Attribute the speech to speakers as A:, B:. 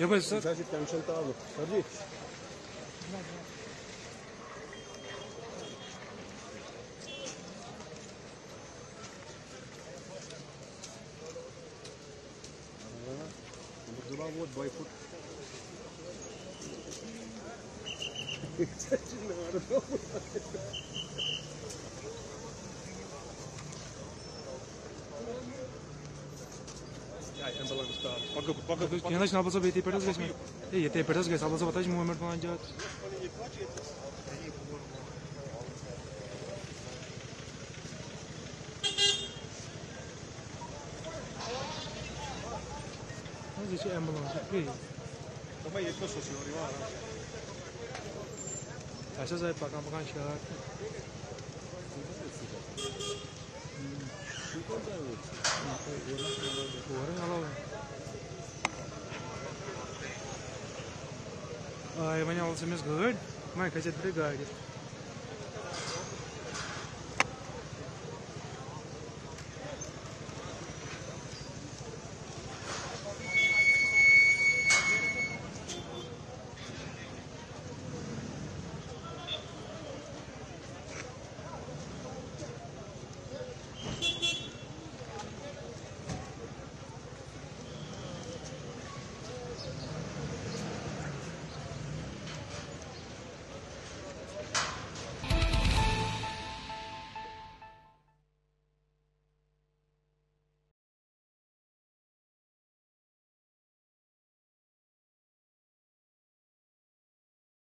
A: Yapayız sir.
B: Muchas tension to aalo. Sarji. Murduba вот boy foot. Sarji ne var? Da.
A: Pagă, pagă, yana için ablası bey tepetas geçme. E ye tepetas geç ablası bataj Muhammed falan cat. Nasıl hiç ambulans yok. İyi.
B: Ama yetmez sosyal var.
A: Aşağı zayıf bakan bakan şeyler. Uğur'un А, Иванел Замес говорит, моя газет бригаде.